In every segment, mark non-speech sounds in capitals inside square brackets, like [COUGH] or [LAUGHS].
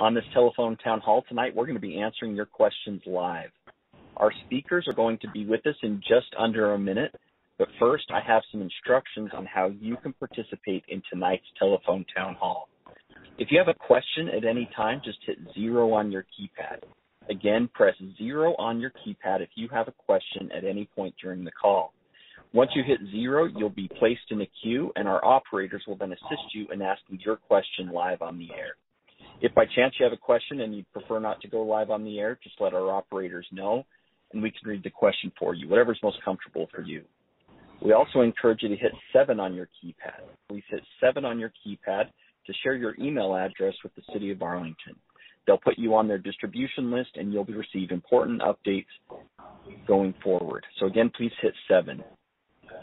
On this telephone town hall tonight, we're going to be answering your questions live. Our speakers are going to be with us in just under a minute, but first I have some instructions on how you can participate in tonight's telephone town hall. If you have a question at any time, just hit zero on your keypad. Again, press zero on your keypad if you have a question at any point during the call. Once you hit zero, you'll be placed in a queue and our operators will then assist you in asking your question live on the air. If by chance you have a question and you prefer not to go live on the air, just let our operators know and we can read the question for you, whatever's most comfortable for you. We also encourage you to hit seven on your keypad. Please hit seven on your keypad to share your email address with the City of Arlington. They'll put you on their distribution list and you'll receive important updates going forward. So again, please hit seven.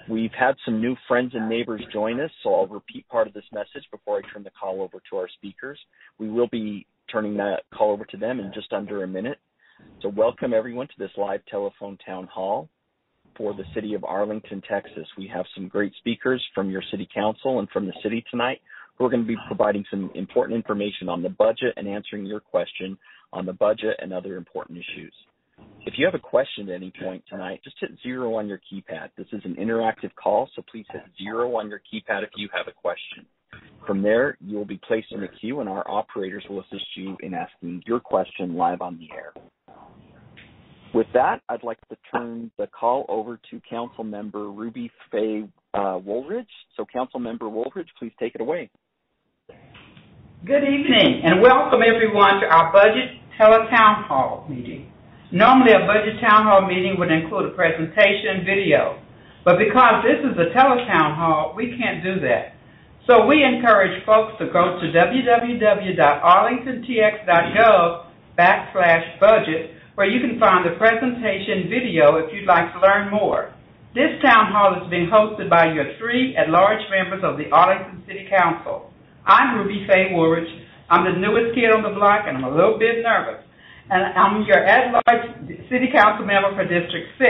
We've had some new friends and neighbors join us, so I'll repeat part of this message before I turn the call over to our speakers. We will be turning that call over to them in just under a minute. So welcome everyone to this live telephone town hall for the city of Arlington, Texas. We have some great speakers from your city council and from the city tonight who are going to be providing some important information on the budget and answering your question on the budget and other important issues. If you have a question at any point tonight, just hit zero on your keypad. This is an interactive call, so please hit zero on your keypad if you have a question. From there, you will be placed in a queue and our operators will assist you in asking your question live on the air. With that, I'd like to turn the call over to Council Member Ruby Faye uh, Woolridge. So, Council Member Woolridge, please take it away. Good evening and welcome everyone to our budget teletown hall meeting. Normally a budget town hall meeting would include a presentation video, but because this is a teletown hall, we can't do that. So we encourage folks to go to www.arlingtontx.gov backslash budget where you can find the presentation video if you'd like to learn more. This town hall is being hosted by your three at-large members of the Arlington City Council. I'm Ruby Faye Woolridge. I'm the newest kid on the block and I'm a little bit nervous and I'm your at-large city council member for District 6.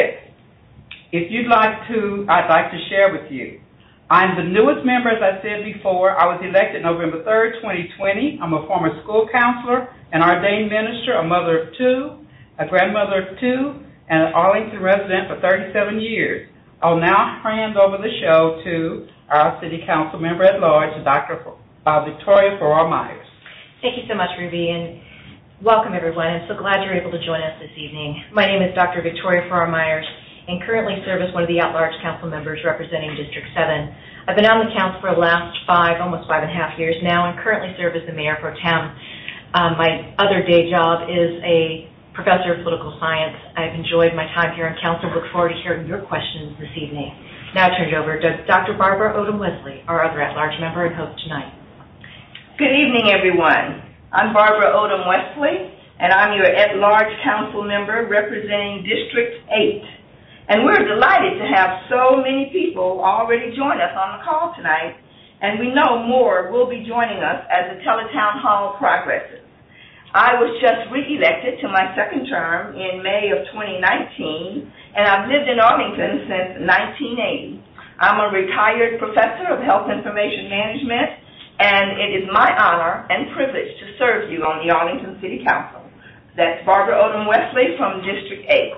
If you'd like to, I'd like to share with you. I'm the newest member, as I said before. I was elected November 3rd, 2020. I'm a former school counselor, an ordained minister, a mother of two, a grandmother of two, and an Arlington resident for 37 years. I'll now hand over the show to our city council member at large, Dr. Victoria Farrar Myers. Thank you so much, Ruby. And Welcome, everyone. I'm so glad you're able to join us this evening. My name is Dr. Victoria Farrar Myers and currently serve as one of the at-large council members representing District 7. I've been on the council for the last five, almost five and a half years now, and currently serve as the mayor pro tem. Um, my other day job is a professor of political science. I've enjoyed my time here on council. Look forward to hearing your questions this evening. Now I turn it over to Dr. Barbara Odom Wesley, our other at-large member and host tonight. Good evening, everyone. I'm Barbara Odom Wesley, and I'm your at-large council member representing District 8. And we're delighted to have so many people already join us on the call tonight, and we know more will be joining us as the Teletown Hall progresses. I was just re-elected to my second term in May of 2019, and I've lived in Arlington since 1980. I'm a retired professor of health information management and it is my honor and privilege to serve you on the Arlington City Council. That's Barbara Odom Wesley from District 8.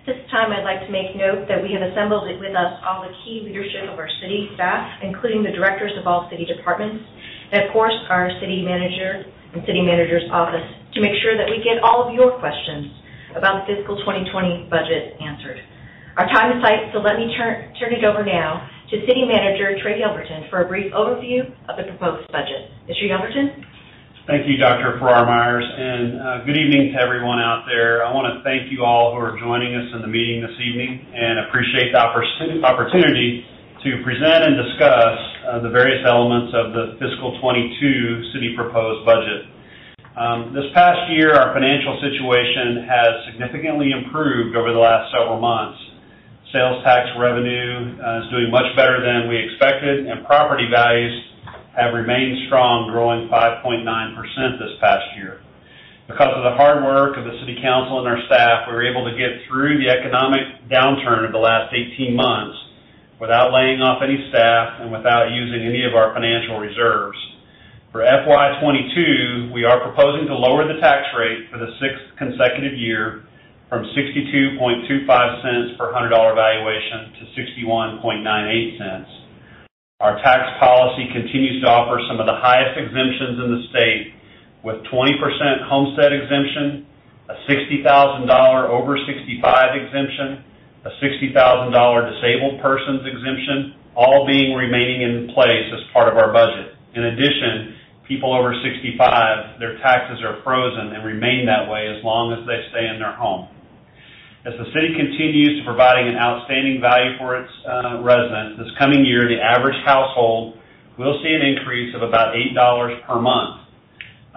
At this time, I'd like to make note that we have assembled with us all the key leadership of our city staff, including the directors of all city departments, and of course, our city manager and city manager's office to make sure that we get all of your questions about the fiscal 2020 budget answered. Our time is tight, so let me turn, turn it over now to City Manager Trey Yelverton for a brief overview of the proposed budget. Mr. Yelverton? Thank you, Dr. Farrar Myers, and uh, good evening to everyone out there. I want to thank you all who are joining us in the meeting this evening and appreciate the opportunity to present and discuss uh, the various elements of the fiscal 22 city proposed budget. Um, this past year, our financial situation has significantly improved over the last several months. Sales tax revenue uh, is doing much better than we expected, and property values have remained strong, growing 5.9% this past year. Because of the hard work of the city council and our staff, we were able to get through the economic downturn of the last 18 months without laying off any staff and without using any of our financial reserves. For FY '22, we are proposing to lower the tax rate for the sixth consecutive year from 62.25 cents per $100 valuation to 61.98 cents. Our tax policy continues to offer some of the highest exemptions in the state, with 20% homestead exemption, a $60,000 over 65 exemption, a $60,000 disabled persons exemption, all being remaining in place as part of our budget. In addition, people over 65, their taxes are frozen and remain that way as long as they stay in their home. As the city continues to providing an outstanding value for its uh, residents, this coming year, the average household will see an increase of about $8 per month,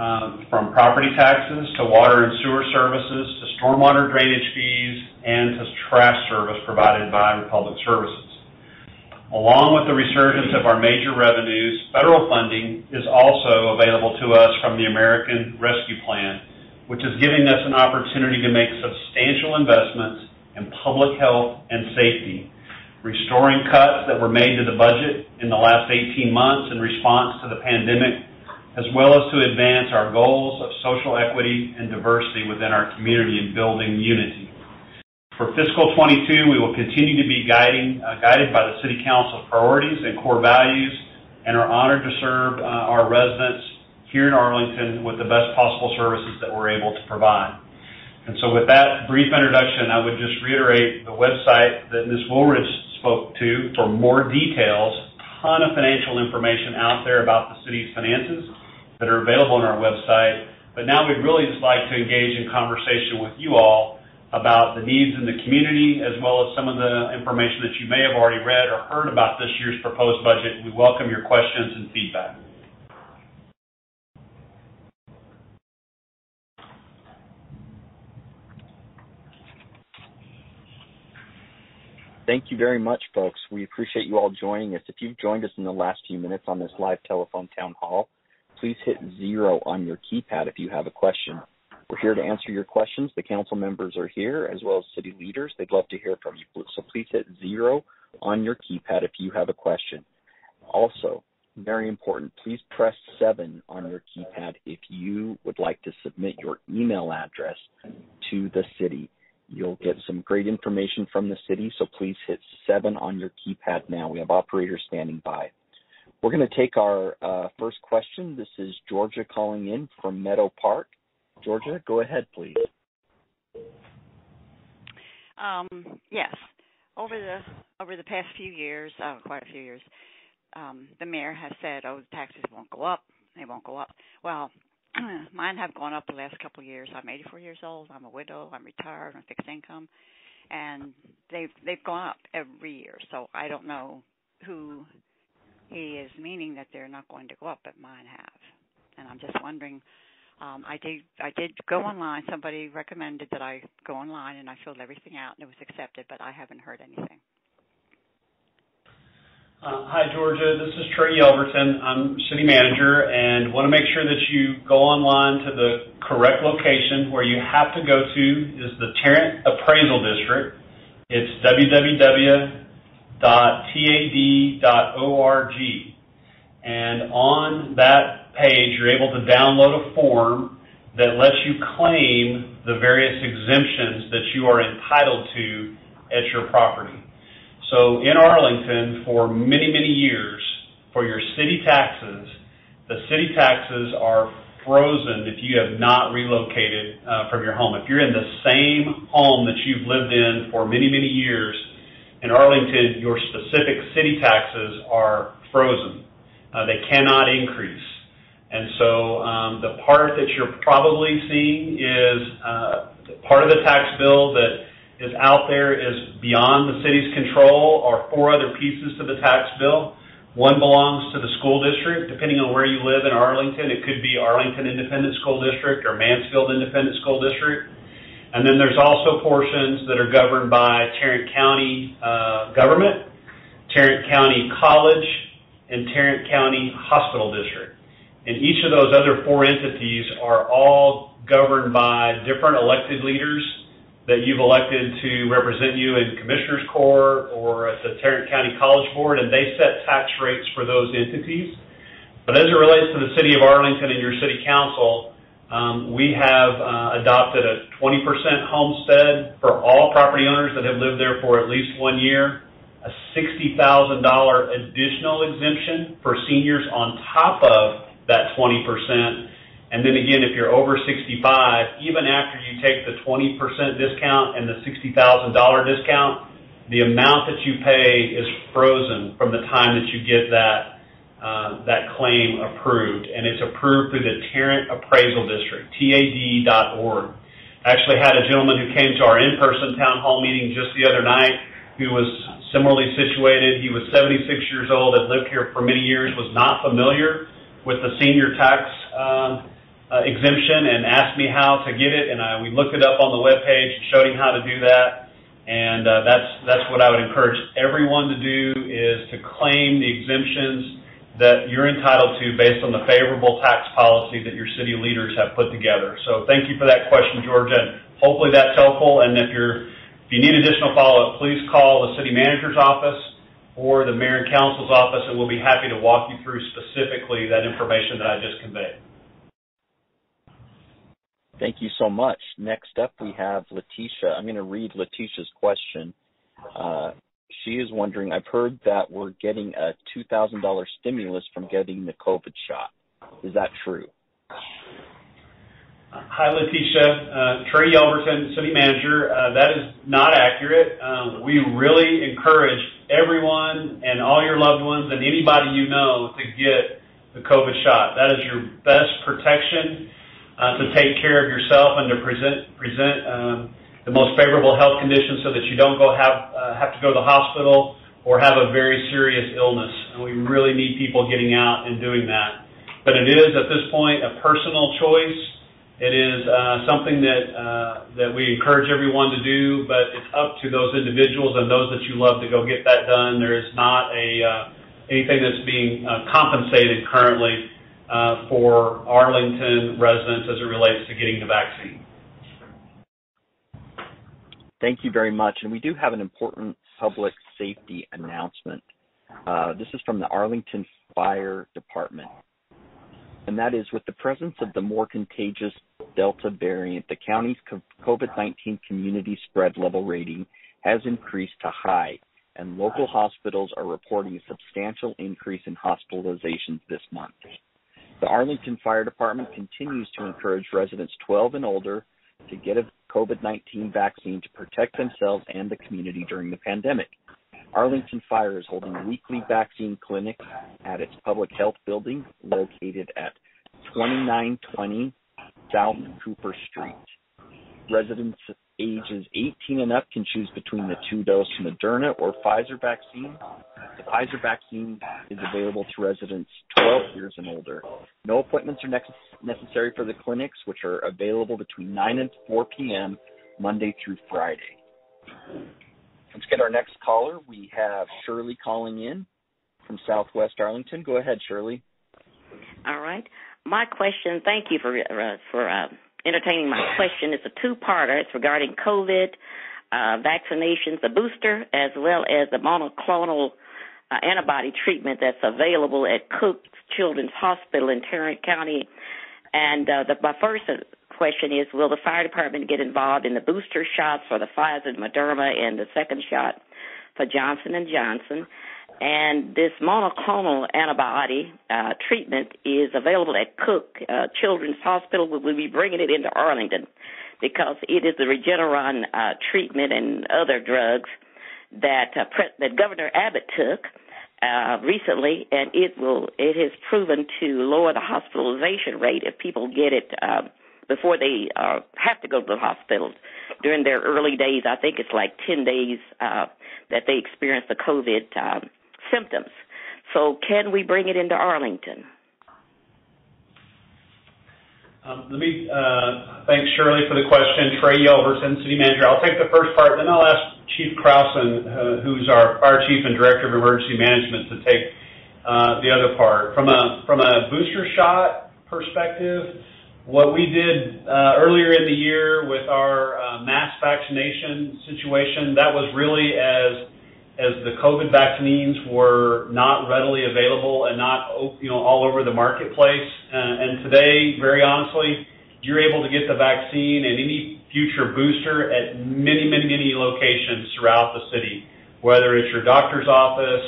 um, from property taxes to water and sewer services to stormwater drainage fees and to trash service provided by Republic Services. Along with the resurgence of our major revenues, federal funding is also available to us from the American Rescue Plan, which is giving us an opportunity to make substantial investments in public health and safety, restoring cuts that were made to the budget in the last 18 months in response to the pandemic, as well as to advance our goals of social equity and diversity within our community and building unity. For fiscal 22, we will continue to be guiding, uh, guided by the City Council priorities and core values and are honored to serve uh, our residents here in Arlington with the best possible services that we're able to provide. And so with that brief introduction, I would just reiterate the website that Ms. Woolridge spoke to for more details, ton of financial information out there about the city's finances that are available on our website. But now we'd really just like to engage in conversation with you all about the needs in the community as well as some of the information that you may have already read or heard about this year's proposed budget. We welcome your questions and feedback. Thank you very much, folks. We appreciate you all joining us. If you've joined us in the last few minutes on this live telephone town hall, please hit zero on your keypad if you have a question. We're here to answer your questions. The council members are here as well as city leaders. They'd love to hear from you. So please hit zero on your keypad if you have a question. Also, very important, please press seven on your keypad if you would like to submit your email address to the city. You'll get some great information from the city, so please hit seven on your keypad now. We have operators standing by. We're going to take our uh, first question. This is Georgia calling in from Meadow Park. Georgia, go ahead, please. Um, yes, over the over the past few years, uh, quite a few years, um, the mayor has said, "Oh, the taxes won't go up. They won't go up." Well, [CLEARS THROAT] mine have gone up the last couple of years. I'm 84 years old. I'm a widow. I'm retired on fixed income, and they've they've gone up every year. So I don't know who he is meaning that they're not going to go up, but mine have. And I'm just wondering. Um, I did I did go online. Somebody recommended that I go online, and I filled everything out, and it was accepted. But I haven't heard anything. Uh, hi, Georgia. This is Trey Yelverton. I'm city manager and want to make sure that you go online to the correct location. Where you have to go to is the Tarrant Appraisal District. It's www.tad.org. And on that page, you're able to download a form that lets you claim the various exemptions that you are entitled to at your property. So in Arlington, for many, many years, for your city taxes, the city taxes are frozen if you have not relocated uh, from your home. If you're in the same home that you've lived in for many, many years, in Arlington, your specific city taxes are frozen. Uh, they cannot increase. And so um, the part that you're probably seeing is uh, part of the tax bill that is out there is beyond the city's control are four other pieces to the tax bill. One belongs to the school district, depending on where you live in Arlington. It could be Arlington Independent School District or Mansfield Independent School District. And then there's also portions that are governed by Tarrant County uh, government, Tarrant County College, and Tarrant County Hospital District. And each of those other four entities are all governed by different elected leaders that you've elected to represent you in Commissioners Court or at the Tarrant County College Board, and they set tax rates for those entities. But as it relates to the City of Arlington and your City Council, um, we have uh, adopted a 20% homestead for all property owners that have lived there for at least one year, a $60,000 additional exemption for seniors on top of that 20%, and then again, if you're over 65, even after you take the 20% discount and the $60,000 discount, the amount that you pay is frozen from the time that you get that uh, that claim approved, and it's approved through the Tarrant Appraisal District, TAD.org. I actually had a gentleman who came to our in-person town hall meeting just the other night who was similarly situated. He was 76 years old, had lived here for many years, was not familiar with the senior tax um, uh, exemption and asked me how to get it, and I, we looked it up on the web page and showed him how to do that. And uh, that's that's what I would encourage everyone to do is to claim the exemptions that you're entitled to based on the favorable tax policy that your city leaders have put together. So thank you for that question, Georgia, and hopefully that's helpful. And if you're if you need additional follow-up, please call the city manager's office or the mayor and council's office, and we'll be happy to walk you through specifically that information that I just conveyed. Thank you so much. Next up, we have Letitia. I'm going to read Letitia's question. Uh, she is wondering, I've heard that we're getting a $2,000 stimulus from getting the COVID shot. Is that true? Hi, Letitia. Uh, Trey Yelverton, City Manager. Uh, that is not accurate. Um, we really encourage everyone and all your loved ones and anybody you know to get the COVID shot. That is your best protection to take care of yourself and to present present um, the most favorable health conditions so that you don't go have uh, have to go to the hospital or have a very serious illness. And we really need people getting out and doing that. But it is at this point a personal choice. It is uh, something that uh, that we encourage everyone to do, but it's up to those individuals and those that you love to go get that done. There is not a uh, anything that's being uh, compensated currently uh, for Arlington residents as it relates to getting the vaccine. Thank you very much. And we do have an important public safety announcement. Uh, this is from the Arlington Fire Department. And that is with the presence of the more contagious Delta variant, the county's COVID 19 community spread level rating has increased to high, and local hospitals are reporting a substantial increase in hospitalizations this month. The Arlington Fire Department continues to encourage residents 12 and older to get a COVID 19 vaccine to protect themselves and the community during the pandemic. Arlington Fire is holding weekly vaccine clinics at its public health building located at 2920 South Cooper Street. Residents ages 18 and up can choose between the two dose Moderna or Pfizer vaccine. The Pfizer vaccine is available to residents 12 years and older. No appointments are necessary for the clinics, which are available between 9 and 4 p.m. Monday through Friday. Let's get our next caller. We have Shirley calling in from Southwest Arlington. Go ahead, Shirley. All right. My question. Thank you for uh, for uh, entertaining my question. It's a two-parter. It's regarding COVID uh, vaccinations, the booster, as well as the monoclonal uh, antibody treatment that's available at Cook Children's Hospital in Tarrant County. And uh, the, my first question is, will the fire department get involved in the booster shots for the Pfizer, Moderna, and the second shot for Johnson and Johnson? And this monoclonal antibody uh, treatment is available at Cook uh, Children's Hospital. We will be bringing it into Arlington because it is the Regeneron uh, treatment and other drugs that uh, pre- that Governor Abbott took uh, recently, and it will it has proven to lower the hospitalization rate if people get it uh, before they uh, have to go to the hospital during their early days. I think it's like ten days uh, that they experience the COVID. Uh, symptoms. So can we bring it into Arlington? Um, let me uh, thank Shirley for the question. Trey Yelverton, City Manager. I'll take the first part, then I'll ask Chief Crowson, uh, who's our Fire Chief and Director of Emergency Management, to take uh, the other part. From a from a booster shot perspective, what we did uh, earlier in the year with our uh, mass vaccination situation, that was really as as the COVID vaccines were not readily available and not you know all over the marketplace. Uh, and today, very honestly, you're able to get the vaccine and any future booster at many, many, many locations throughout the city, whether it's your doctor's office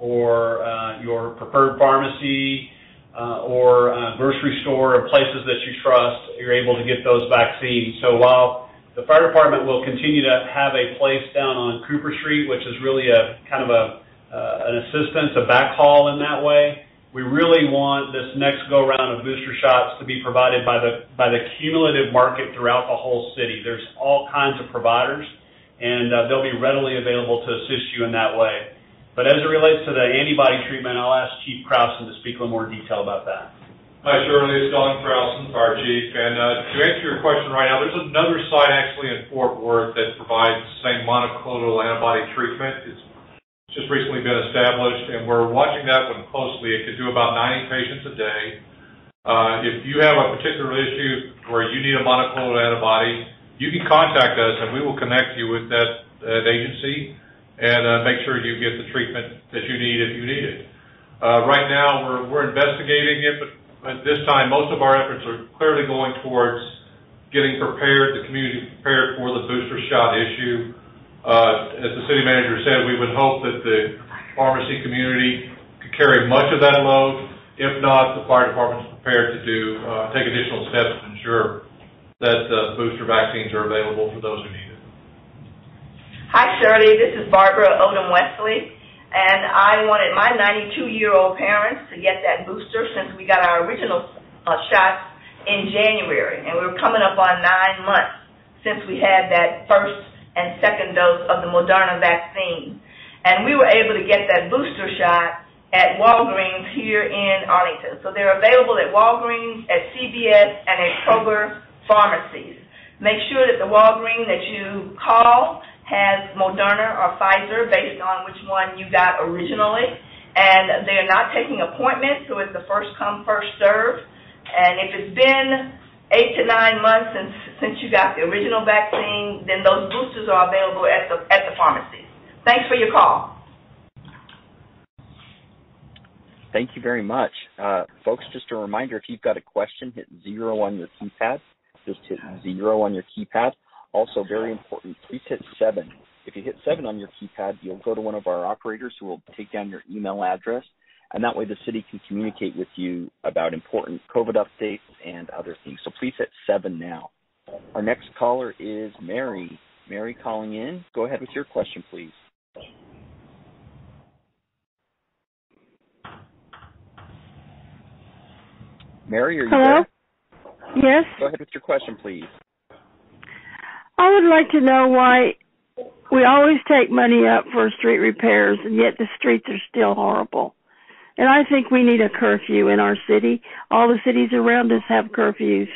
or uh, your preferred pharmacy uh, or grocery store or places that you trust, you're able to get those vaccines. So while the fire department will continue to have a place down on Cooper Street, which is really a kind of a uh, an assistance, a backhaul in that way. We really want this next go round of booster shots to be provided by the by the cumulative market throughout the whole city. There's all kinds of providers, and uh, they'll be readily available to assist you in that way. But as it relates to the antibody treatment, I'll ask Chief Crowson to speak a little more detail about that. Hi, Shirley. It's Don Crowson, Fire Chief. And uh, to answer your question right now, there's another site actually in Fort Worth that provides the same monoclonal antibody treatment. It's just recently been established, and we're watching that one closely. It could do about 90 patients a day. Uh, if you have a particular issue where you need a monoclonal antibody, you can contact us, and we will connect you with that, that agency and uh, make sure you get the treatment that you need if you need it. Uh, right now, we're, we're investigating it, but at this time, most of our efforts are clearly going towards getting prepared, the community prepared for the booster shot issue. Uh, as the city manager said, we would hope that the pharmacy community could carry much of that load. If not, the fire department is prepared to do uh, take additional steps to ensure that uh, booster vaccines are available for those who need it. Hi, Shirley. This is Barbara Odom Wesley. And I wanted my 92-year-old parents to get that booster since we got our original uh, shots in January. And we are coming up on nine months since we had that first and second dose of the Moderna vaccine. And we were able to get that booster shot at Walgreens here in Arlington. So they're available at Walgreens, at CVS, and at Kroger pharmacies. Make sure that the Walgreens that you call has Moderna or Pfizer based on which one you got originally. And they're not taking appointments, so it's the first come, first serve. And if it's been eight to nine months since since you got the original vaccine, then those boosters are available at the at the pharmacies. Thanks for your call. Thank you very much. Uh, folks, just a reminder, if you've got a question, hit zero on your keypad. Just hit zero on your keypad. Also, very important, please hit seven. If you hit seven on your keypad, you'll go to one of our operators who will take down your email address, and that way the city can communicate with you about important COVID updates and other things. So please hit seven now. Our next caller is Mary. Mary calling in. Go ahead with your question, please. Mary, are you Hello? there? Yes, Go ahead with your question, please. I would like to know why we always take money up for street repairs and yet the streets are still horrible. And I think we need a curfew in our city. All the cities around us have curfews.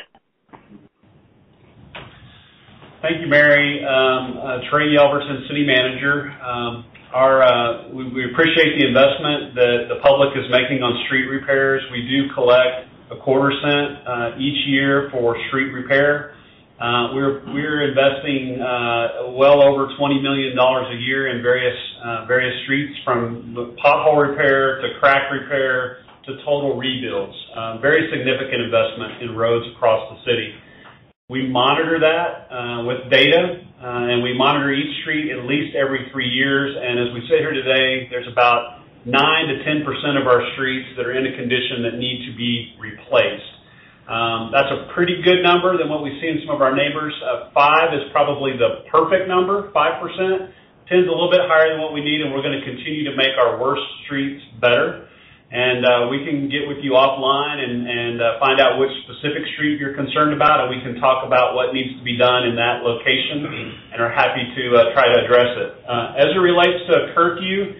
Thank you, Mary. Um, uh, Trey Yelverton, City Manager. Um, our, uh, we, we appreciate the investment that the public is making on street repairs. We do collect a quarter cent uh, each year for street repair. Uh, we're we're investing uh, well over $20 million a year in various uh, various streets, from pothole repair to crack repair to total rebuilds. Very significant investment in roads across the city. We monitor that uh, with data, uh, and we monitor each street at least every three years. And as we sit here today, there's about nine to 10 percent of our streets that are in a condition that need to be replaced. Um, that's a pretty good number than what we see in some of our neighbors. Uh, five is probably the perfect number, 5%. 10 is a little bit higher than what we need, and we're going to continue to make our worst streets better. And uh, we can get with you offline and, and uh, find out which specific street you're concerned about, and we can talk about what needs to be done in that location and are happy to uh, try to address it. Uh, as it relates to curfew,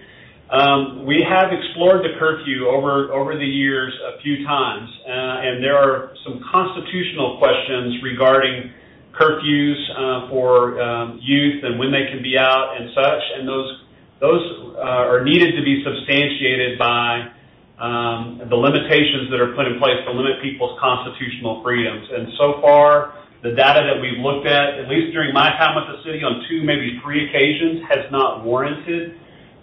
um, we have explored the curfew over over the years a few times, uh, and there are some constitutional questions regarding curfews uh, for um, youth and when they can be out and such, and those those uh, are needed to be substantiated by um, the limitations that are put in place to limit people's constitutional freedoms. And so far, the data that we've looked at, at least during my time with the city on two, maybe three occasions, has not warranted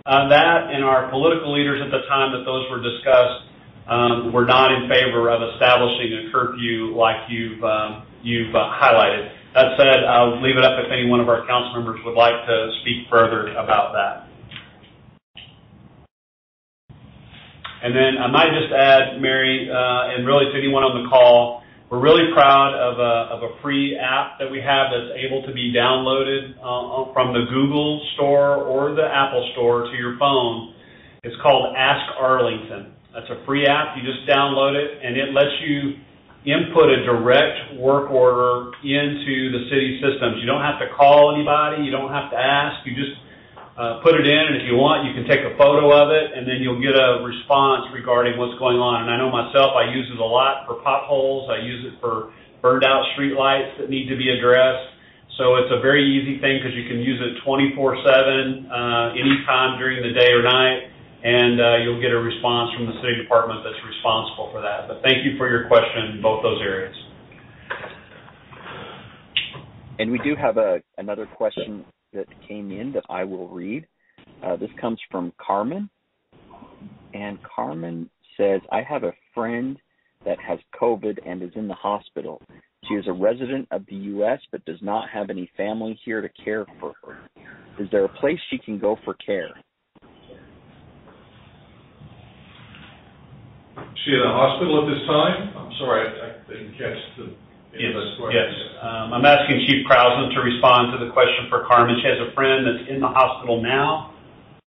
that. And our political leaders at the time that those were discussed um, were not in favor of establishing a curfew like you've um, you've uh, highlighted. That said, I'll leave it up if any one of our council members would like to speak further about that. And then I might just add, Mary, uh, and really to anyone on the call, we're really proud of a, of a free app that we have that's able to be downloaded uh, from the Google Store or the Apple Store to your phone. It's called Ask Arlington. That's a free app. You just download it, and it lets you input a direct work order into the city systems. You don't have to call anybody. You don't have to ask. You just put it in, and if you want, you can take a photo of it, and then you'll get a response regarding what's going on. And I know myself, I use it a lot for potholes. I use it for burned out street lights that need to be addressed. So it's a very easy thing because you can use it 24/7, uh, anytime during the day or night, and uh, you'll get a response from the city department that's responsible for that. But thank you for your question in both those areas. And we do have a another question that came in that I will read. Uh, this comes from Carmen. And Carmen says, I have a friend that has COVID and is in the hospital. She is a resident of the U.S. but does not have any family here to care for her. Is there a place she can go for care? She in the hospital at this time? I'm sorry, I, I didn't catch the Yes, yes. Um, I'm asking Chief Krause to respond to the question for Carmen. She has a friend that's in the hospital now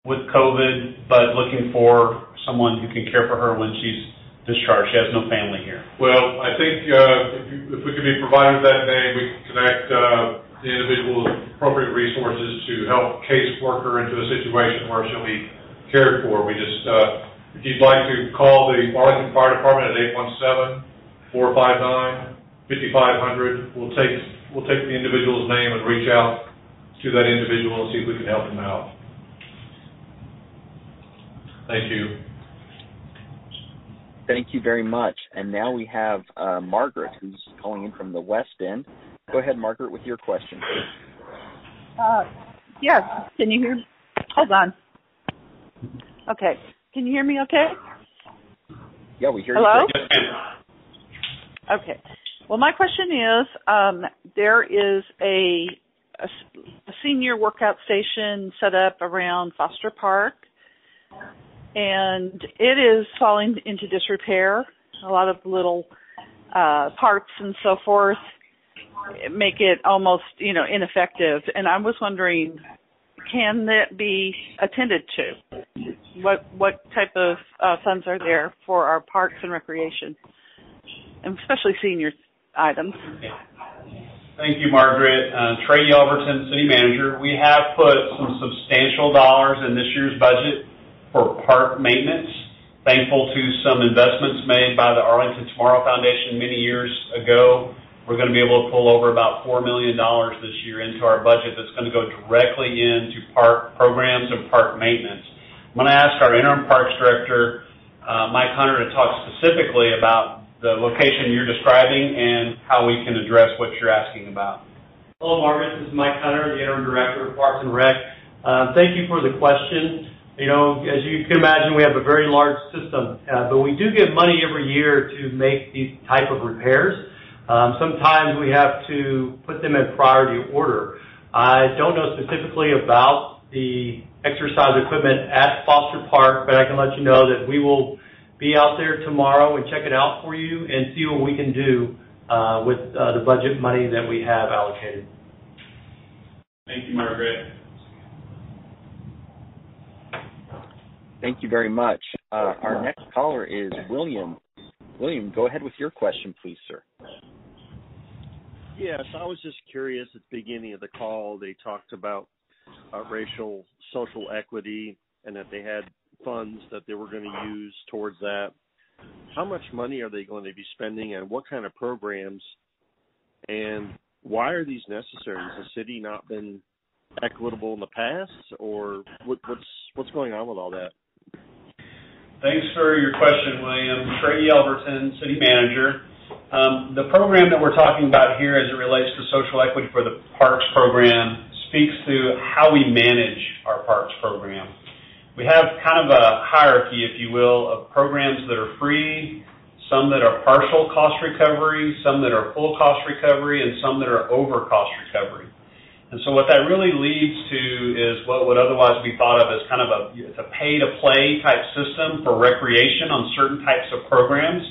with COVID, but looking for someone who can care for her when she's discharged. She has no family here. Well, I think uh, if, you, if we could be provided that name, we can connect uh, the individual with appropriate resources to help casework her into a situation where she'll be cared for. We just, uh, if you'd like to call the Arlington Fire Department at 817 459 5500. We'll take, we'll take the individual's name and reach out to that individual and see if we can help them out. Thank you. Thank you very much. And now we have uh, Margaret, who's calling in from the West End. Go ahead, Margaret, with your question. Uh, yes. Can you hear? Hold on. Okay. Can you hear me? Okay. Yeah, we hear Hello? you. Hello. Okay. Well, my question is, um, there is a, a, a senior workout station set up around Foster Park, and it is falling into disrepair. A lot of little uh, parts and so forth make it almost, you know, ineffective. And I was wondering, can that be attended to? What what type of uh, funds are there for our parks and recreation, and especially seniors? Items. Thank you, Margaret. Uh, Trey Yelverton, City Manager. We have put some substantial dollars in this year's budget for park maintenance. Thankful to some investments made by the Arlington Tomorrow Foundation many years ago. We're going to be able to pull over about $4 million this year into our budget that's going to go directly into park programs and park maintenance. I'm going to ask our interim parks director, uh, Mike Hunter, to talk specifically about the location you're describing and how we can address what you're asking about. Hello, Margaret. This is Mike Hunter, the Interim Director of Parks and Rec. Uh, thank you for the question. You know, as you can imagine, we have a very large system, uh, but we do get money every year to make these type of repairs. Um, sometimes we have to put them in priority order. I don't know specifically about the exercise equipment at Foster Park, but I can let you know that we will be out there tomorrow and check it out for you and see what we can do uh, with uh, the budget money that we have allocated. Thank you, Margaret. Thank you very much. Uh, our next caller is William. William, go ahead with your question, please, sir. Yes, I was just curious at the beginning of the call, they talked about uh, racial social equity and that they had funds that they were going to use towards that. How much money are they going to be spending, and what kind of programs? And why are these necessary? Has the city not been equitable in the past, or what, what's what's going on with all that? Thanks for your question, William. Trey Yelverton, City Manager. Um, the program that we're talking about here as it relates to social equity for the Parks program speaks to how we manage our Parks program. We have kind of a hierarchy, if you will, of programs that are free, some that are partial cost recovery, some that are full cost recovery, and some that are over cost recovery. And so what that really leads to is what would otherwise be thought of as kind of a, a pay-to-play type system for recreation on certain types of programs.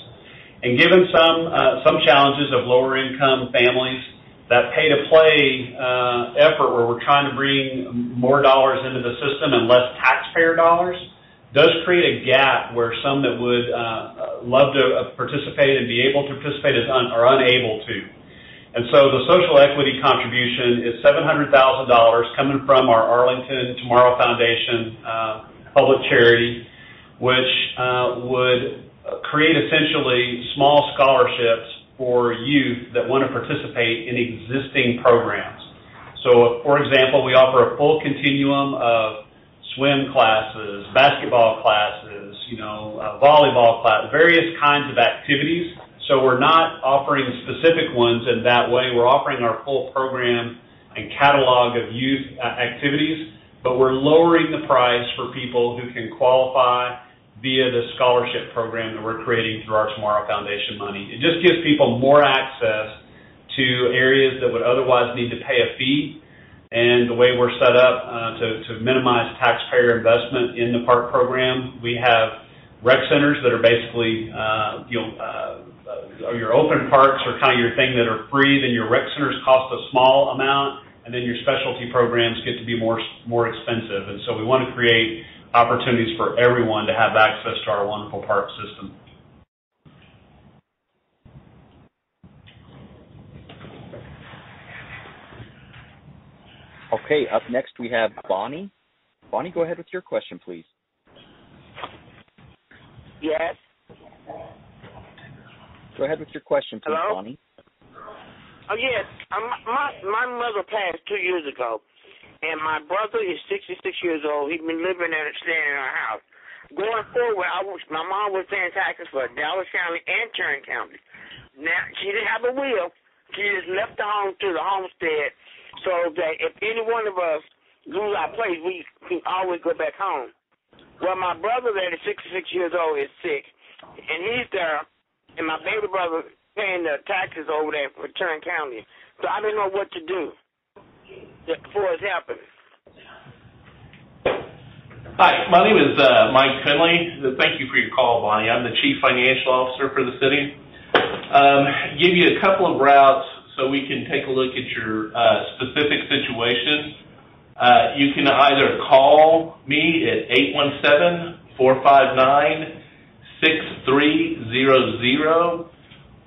And given some, uh, some challenges of lower income families, that pay-to-play uh, effort where we're trying to bring more dollars into the system and less taxpayer dollars does create a gap where some that would uh, love to participate and be able to participate are unable to. And so the social equity contribution is $700,000 coming from our Arlington Tomorrow Foundation uh, public charity, which uh, would create essentially small scholarships for youth that want to participate in existing programs. So, for example, we offer a full continuum of swim classes, basketball classes, you know, uh, volleyball class, various kinds of activities so we're not offering specific ones in that way. We're offering our full program and catalog of youth uh, activities, but we're lowering the price for people who can qualify via the scholarship program that we're creating through our Tomorrow Foundation money. It just gives people more access to areas that would otherwise need to pay a fee. And the way we're set up uh, to, to minimize taxpayer investment in the park program, we have rec centers that are basically, uh, you know, uh, your open parks are kind of your thing that are free, then your rec centers cost a small amount, and then your specialty programs get to be more more expensive. And so we want to create opportunities for everyone to have access to our wonderful park system. Okay, up next we have Bonnie. Bonnie, go ahead with your question, please. Yes. Go ahead with your question, please, Hello? Bonnie. Oh yes, um, my my mother passed two years ago, and my brother is 66 years old. He's been living and staying in our house. Going forward, I was, my mom was paying taxes for Dallas County and Tarrant County. Now she didn't have a will. She just left the home to the homestead, so that if any one of us lose our place, we can always go back home. Well, my brother that is 66 years old is sick, and he's there and my baby brother paying the taxes over there for Tarrant County. So I didn't know what to do before it happened. Hi, my name is uh, Mike Finley. Thank you for your call, Bonnie. I'm the Chief Financial Officer for the city. Um, give you a couple of routes so we can take a look at your uh, specific situation. Uh, you can either call me at 817 459 6300,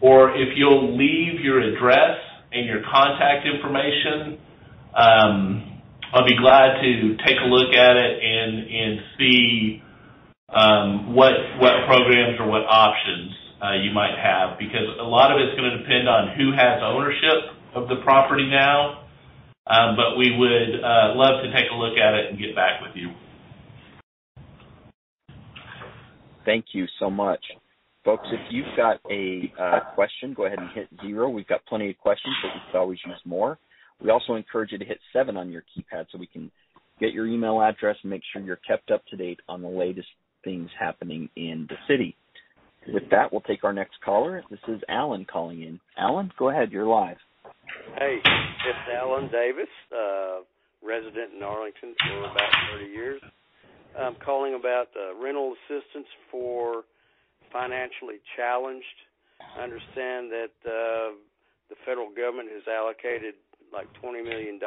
or if you'll leave your address and your contact information, um, I'll be glad to take a look at it and, and see um, what, what programs or what options uh, you might have because a lot of it's going to depend on who has ownership of the property now. Um, but we would uh, love to take a look at it and get back with you. Thank you so much. Folks, if you've got a uh, question, go ahead and hit zero. We've got plenty of questions, but we could always use more. We also encourage you to hit seven on your keypad so we can get your email address and make sure you're kept up to date on the latest things happening in the city. With that, we'll take our next caller. This is Alan calling in. Alan, go ahead. You're live. Hey, it's Alan Davis, uh, resident in Arlington for about 30 years. I'm calling about uh, rental assistance for financially challenged. I understand that uh, the federal government has allocated like $20 million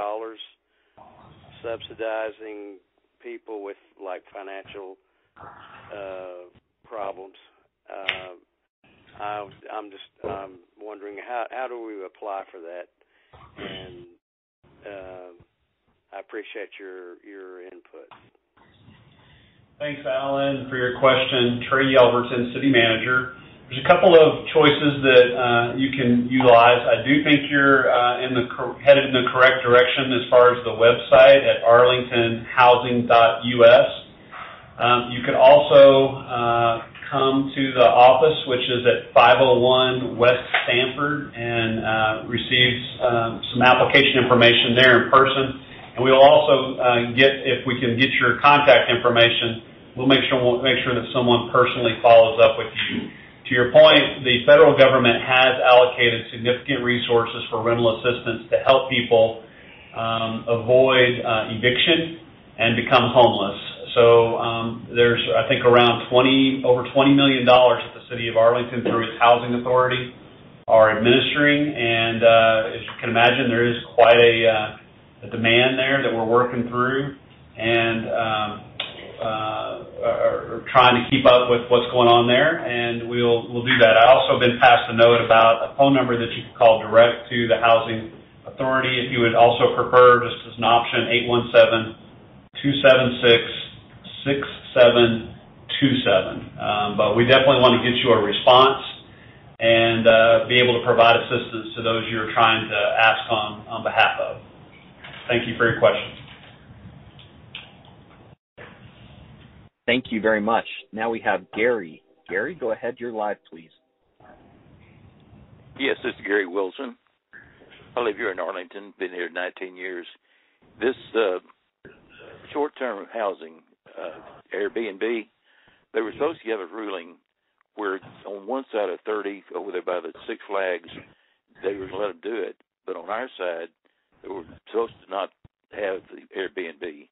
subsidizing people with like financial uh, problems. Uh, I, I'm just I'm wondering how how do we apply for that? And uh, I appreciate your your input. Thanks, Alan, for your question. Trey Yelverton, City Manager. There's a couple of choices that uh, you can utilize. I do think you're uh, in the headed in the correct direction as far as the website at arlingtonhousing.us. Um, you could also uh, come to the office, which is at 501 West Sanford, and receive um, some application information there in person. And we'll also get, if we can get your contact information, we'll make sure we'll make sure that someone personally follows up with you. To your point, the federal government has allocated significant resources for rental assistance to help people um, avoid uh, eviction and become homeless. So um, there's, I think, around 20 over 20 million dollars that the city of Arlington, through its housing authority, are administering. And uh, as you can imagine, there is quite a uh, the demand there that we're working through and um, are trying to keep up with what's going on there, and we'll we'll do that. I also been passed a note about a phone number that you can call direct to the housing authority if you would also prefer, just as an option, 817-276-6727. Um, but we definitely want to get you a response and uh, be able to provide assistance to those you're trying to ask on on behalf of. Thank you for your question. Thank you very much. Now we have Gary. Gary, go ahead. You're live, please. Yes, this is Gary Wilson. I live here in Arlington. Been here 19 years. This uh, short-term housing, uh, Airbnb, they were supposed to have a ruling where on one side of 30 over there by the Six Flags, they were to let them do it, but on our side, they were supposed to not have the Airbnb.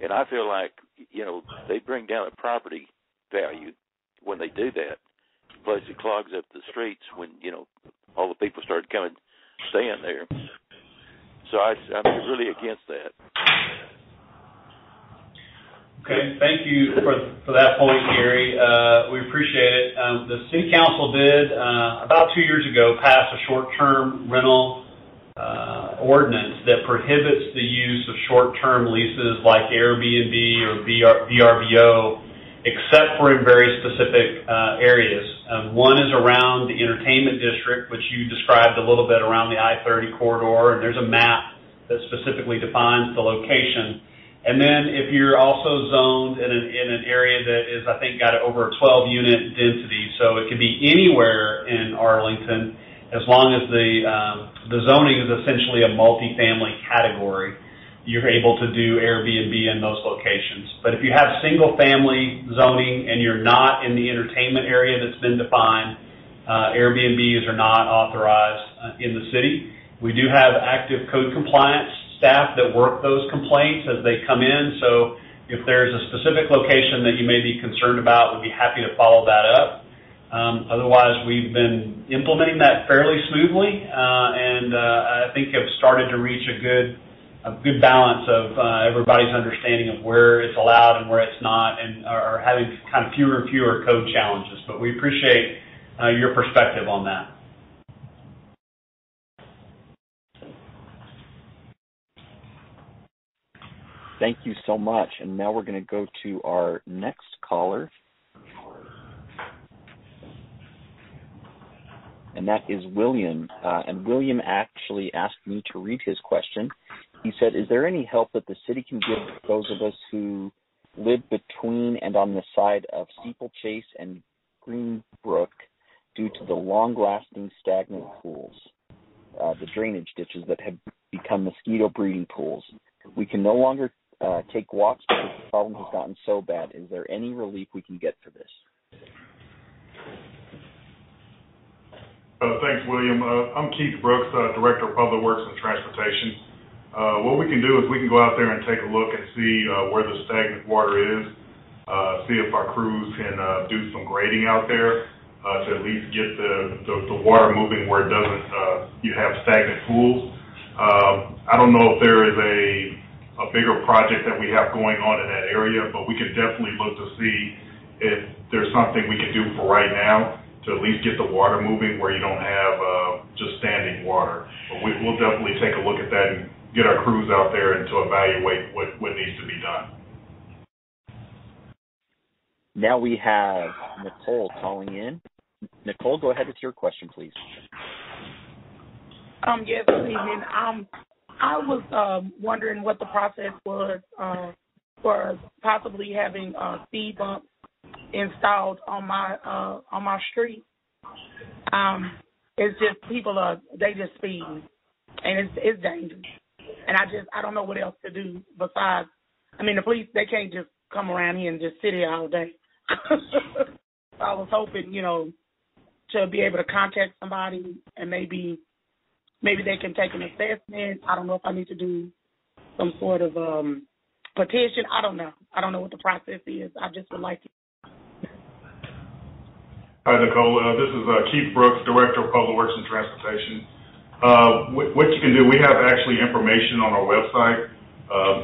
And I feel like, you know, they bring down the property value when they do that. Plus, it clogs up the streets when, you know, all the people start coming, staying there. So I, I'm really against that. Okay, thank you for for that point, Gary. Uh, we appreciate it. Um, the city council did uh, about two years ago pass a short-term rental ordinance that prohibits the use of short-term leases like Airbnb or VR, VRBO, except for in very specific uh, areas. Um, one is around the entertainment district, which you described a little bit around the I-30 corridor, and there's a map that specifically defines the location. And then if you're also zoned in an, in an area that is, I think, got over a 12 unit density, so it could be anywhere in Arlington, as long as the um, the zoning is essentially a multifamily category, you're able to do Airbnb in those locations. But if you have single family zoning and you're not in the entertainment area that's been defined, uh, Airbnbs are not authorized uh, in the city. We do have active code compliance staff that work those complaints as they come in. So if there's a specific location that you may be concerned about, we'd be happy to follow that up. Um, otherwise, we've been implementing that fairly smoothly, uh, and uh, I think have started to reach a good a good balance of uh, everybody's understanding of where it's allowed and where it's not, and are having kind of fewer and fewer code challenges. But we appreciate your perspective on that. Thank you so much. And now we're going to go to our next caller. And that is William. Uh, and William actually asked me to read his question. He said, Is there any help that the city can give those of us who live between and on the side of Steeplechase and Greenbrook due to the long lasting stagnant pools, uh, the drainage ditches that have become mosquito breeding pools? We can no longer uh, take walks because the problem has gotten so bad. Is there any relief we can get for this? Uh, thanks, William. Uh, I'm Keith Brooks, uh, Director of Public Works and Transportation. Uh, what we can do is we can go out there and take a look and see uh, where the stagnant water is, uh, see if our crews can uh, do some grading out there uh, to at least get the, the, the water moving where it doesn't, uh, you have stagnant pools. Um, I don't know if there is a, a bigger project that we have going on in that area, but we can definitely look to see if there's something we can do for right now to at least get the water moving where you don't have uh, just standing water. But we, we'll definitely take a look at that and get our crews out there and to evaluate what, what needs to be done. Now we have Nicole calling in. Nicole, go ahead with your question, please. Um, yes, good evening. Um, I was um, wondering what the process was uh, for possibly having uh, speed bumps installed on my uh, on my street. Um, it's just people are they just speeding, and it's it's dangerous. And I just I don't know what else to do besides. I mean, the police they can't just come around here and just sit here all day. [LAUGHS] I was hoping, you know, to be able to contact somebody and maybe maybe they can take an assessment. I don't know if I need to do some sort of um petition. I don't know. I don't know what the process is. I just would like to. Hi, Nicole. Uh, this is uh, Keith Brooks, Director of Public Works and Transportation. Uh, what you can do, we have actually information on our website,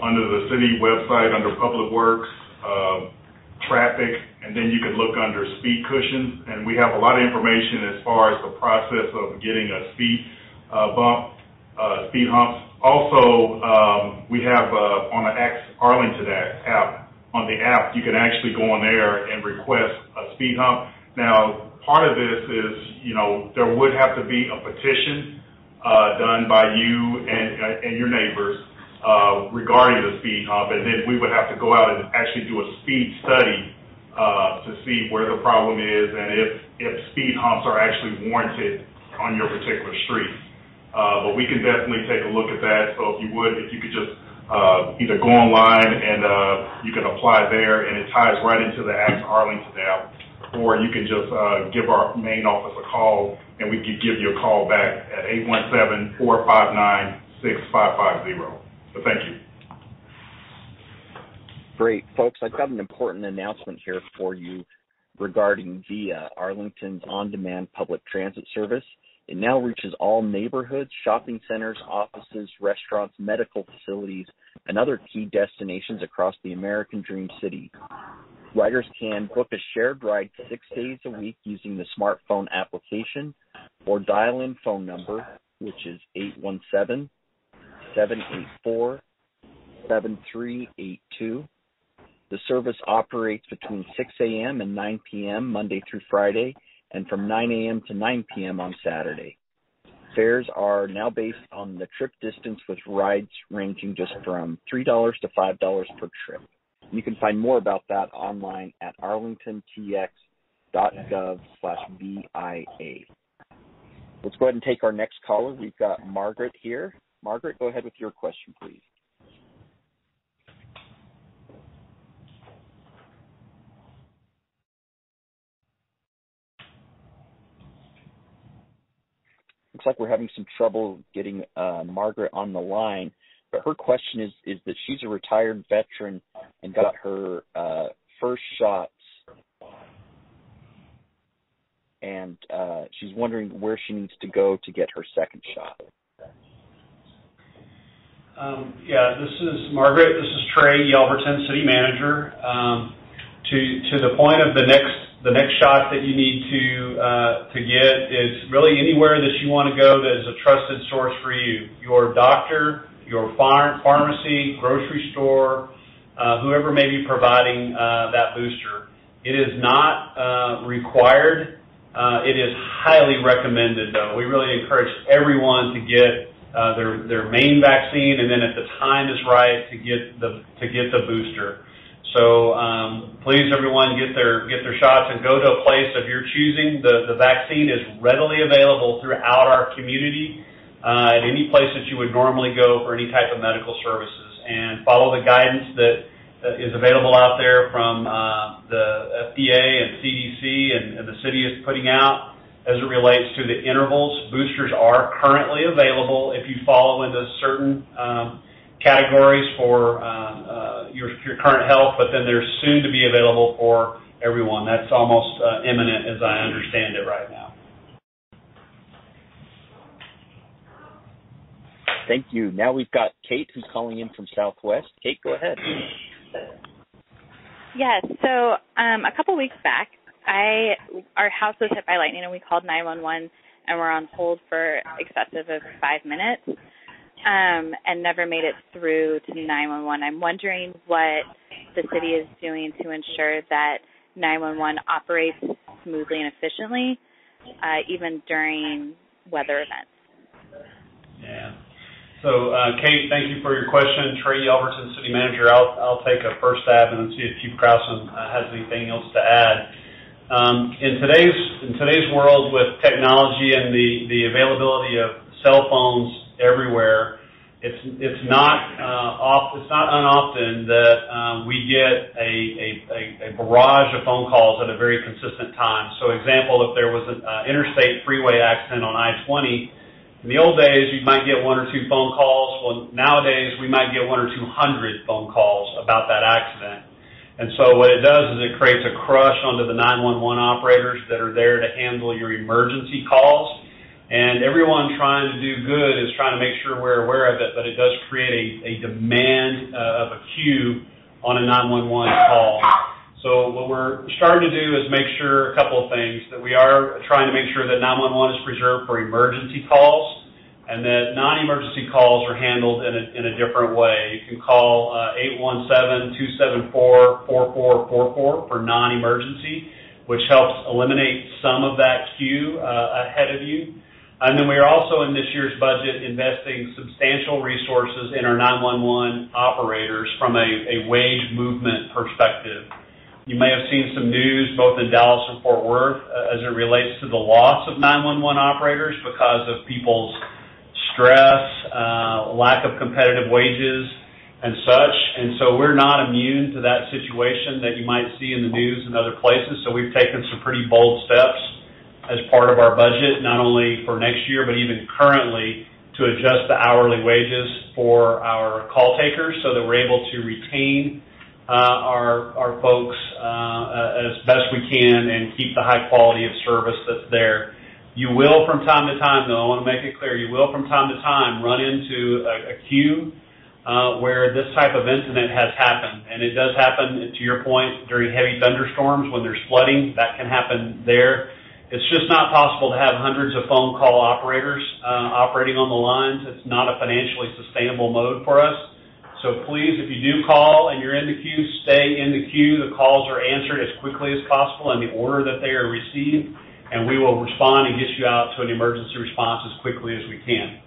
under the city website, under Public Works, traffic, and then you can look under speed cushions. And we have a lot of information as far as the process of getting a speed bump, speed humps. Also, um, we have on the Arlington app, on the app, you can actually go on there and request a speed hump. Now, part of this is, you know, there would have to be a petition uh, done by you and, uh, and your neighbors uh, regarding the speed hump, and then we would have to go out and actually do a speed study uh, to see where the problem is and if, if speed humps are actually warranted on your particular street. Uh, but we can definitely take a look at that. So if you would, if you could just uh, either go online and uh, you can apply there, and it ties right into the Ask Arlington app, or you can just uh, give our main office a call, and we can give you a call back at 817-459-6550. So thank you. Great. Folks, I've got an important announcement here for you regarding VIA, Arlington's on-demand public transit service. It now reaches all neighborhoods, shopping centers, offices, restaurants, medical facilities, and other key destinations across the American Dream City. Riders can book a shared ride six days a week using the smartphone application or dial in phone number, which is 817 784 7382. The service operates between 6 a.m. and 9 p.m. Monday through Friday and from 9 a.m. to 9 p.m. on Saturday. Fares are now based on the trip distance with rides ranging just from $3 to $5 per trip. You can find more about that online at arlingtontx.gov slash VIA. Let's go ahead and take our next caller. We've got Margaret here. Margaret, go ahead with your question, please. Looks like we're having some trouble getting uh, Margaret on the line, but her question is is that she's a retired veteran and got her uh, first shots, and uh, she's wondering where she needs to go to get her second shot. Um, yeah, this is Margaret. This is Trey Yelverton, City Manager. Um, to to the point of the next the next shot that you need to uh, to get is really anywhere that you want to go that is a trusted source for you. Your doctor, your farm, pharmacy, grocery store, whoever may be providing uh, that booster. It is not uh, required. Uh, it is highly recommended, though. We really encourage everyone to get uh, their main vaccine, and then if the time is right, to get the to get the booster. So um, please, everyone, get their get their shots and go to a place of your choosing. The the vaccine is readily available throughout our community uh, at any place that you would normally go for any type of medical services, and follow the guidance that uh, available out there from uh, the FDA and CDC and, the city is putting out as it relates to the intervals. Boosters are currently available if you follow into certain um, categories for uh, your, your current health, but then they're soon to be available for everyone. That's almost imminent as I understand it right now. Thank you. Now we've got Kate who's calling in from Southwest. Kate, go ahead. Yes. So um, a couple weeks back, I our house was hit by lightning and we called 911 and we're on hold for excessive of five minutes um, and never made it through to 911. I'm wondering what the city is doing to ensure that 911 operates smoothly and efficiently, uh, even during weather events. So, uh, Kate, thank you for your question. Trey Yelverton, City Manager, I'll, I'll take a first stab and then see if Chief Crowson uh, has anything else to add. Um, in today's in today's world with technology and the, the availability of cell phones everywhere, it's it's not uh, off it's not unoften that um, we get a, a, a, barrage of phone calls at a very consistent time. So, example, if there was an uh, interstate freeway accident on I-20 in the old days, you might get one or two phone calls. Well, nowadays, we might get one or two hundred phone calls about that accident. And so what it does is it creates a crush onto the 911 operators that are there to handle your emergency calls. And everyone trying to do good is trying to make sure we're aware of it, but it does create a, a demand uh, of a queue on a 911 call. So what we're starting to do is make sure a couple of things, that we are trying to make sure that 911 is preserved for emergency calls and that non-emergency calls are handled in a, different way. You can call uh, 817-274-4444 for non-emergency, which helps eliminate some of that queue uh, ahead of you. And then we are also in this year's budget investing substantial resources in our 911 operators from a wage movement perspective. You may have seen some news both in Dallas and Fort Worth uh, as it relates to the loss of 911 operators because of people's stress, uh, lack of competitive wages, and such. And so we're not immune to that situation that you might see in the news and other places. So we've taken some pretty bold steps as part of our budget, not only for next year, but even currently to adjust the hourly wages for our call takers so that we're able to retain uh, our our folks uh, as best we can and keep the high quality of service that's there. You will from time to time, though, I want to make it clear, you will from time to time run into a, a queue uh, where this type of incident has happened. And it does happen, to your point, during heavy thunderstorms when there's flooding. That can happen there. It's just not possible to have hundreds of phone call operators uh, operating on the lines. It's not a financially sustainable mode for us. So please, if you do call and you're in the queue, stay in the queue. The calls are answered as quickly as possible in the order that they are received, and we will respond and get you out to an emergency response as quickly as we can.